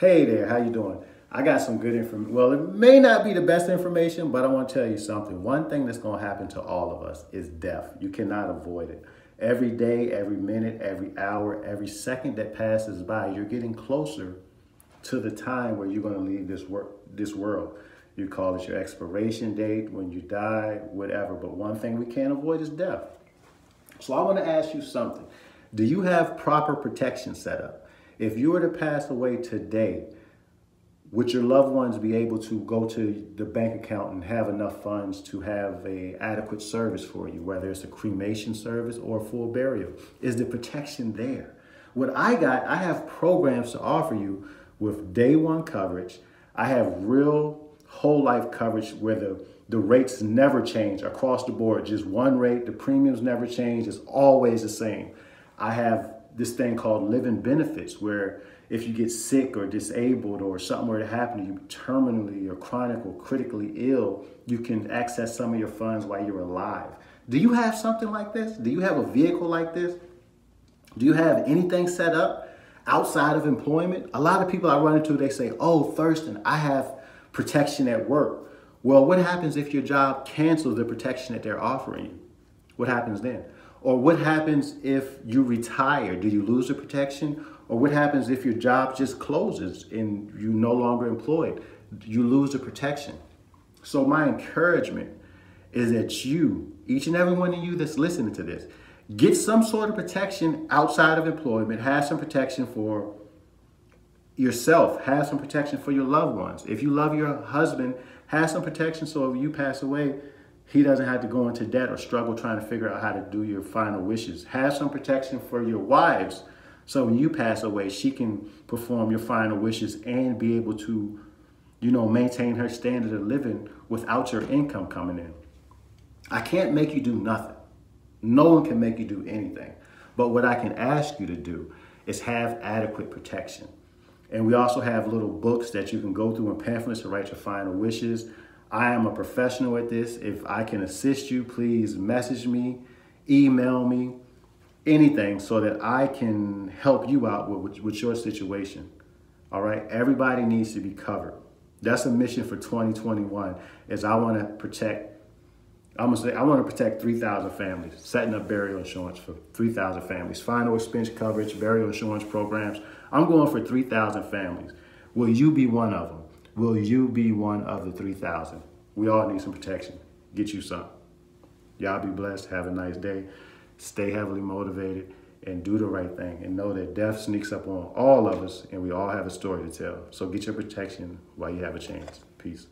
Hey there, how you doing? I got some good information. Well, it may not be the best information, but I want to tell you something. One thing that's going to happen to all of us is death. You cannot avoid it. Every day, every minute, every hour, every second that passes by, you're getting closer to the time where you're going to leave this work, this world. You call it your expiration date, when you die, whatever. But one thing we can't avoid is death. So I want to ask you something. Do you have proper protection set up? If you were to pass away today, would your loved ones be able to go to the bank account and have enough funds to have a adequate service for you, whether it's a cremation service or a full burial? Is the protection there? What I got, I have programs to offer you with day one coverage. I have real whole life coverage where the, the rates never change across the board, just one rate, the premiums never change, it's always the same. I have this thing called living benefits where if you get sick or disabled or something were to happen to you terminally or chronic or critically ill, you can access some of your funds while you're alive. Do you have something like this? Do you have a vehicle like this? Do you have anything set up outside of employment? A lot of people I run into, they say, oh, Thurston, I have protection at work. Well, what happens if your job cancels the protection that they're offering you? What happens then? Or what happens if you retire? Do you lose the protection? Or what happens if your job just closes and you're no longer employed? You lose the protection. So my encouragement is that you, each and every one of you that's listening to this, get some sort of protection outside of employment, have some protection for yourself, have some protection for your loved ones. If you love your husband, have some protection so if you pass away, he doesn't have to go into debt or struggle trying to figure out how to do your final wishes. Have some protection for your wives so when you pass away, she can perform your final wishes and be able to, you know, maintain her standard of living without your income coming in. I can't make you do nothing. No one can make you do anything. But what I can ask you to do is have adequate protection. And we also have little books that you can go through and pamphlets to write your final wishes. I am a professional at this. If I can assist you, please message me, email me, anything so that I can help you out with, with your situation. All right. Everybody needs to be covered. That's a mission for 2021 is I want to protect I'm gonna say I want to protect 3,000 families, setting up burial insurance for 3,000 families, final expense coverage, burial insurance programs. I'm going for 3,000 families. Will you be one of them? Will you be one of the 3,000? We all need some protection. Get you some. Y'all be blessed. Have a nice day. Stay heavily motivated and do the right thing and know that death sneaks up on all of us and we all have a story to tell. So get your protection while you have a chance. Peace.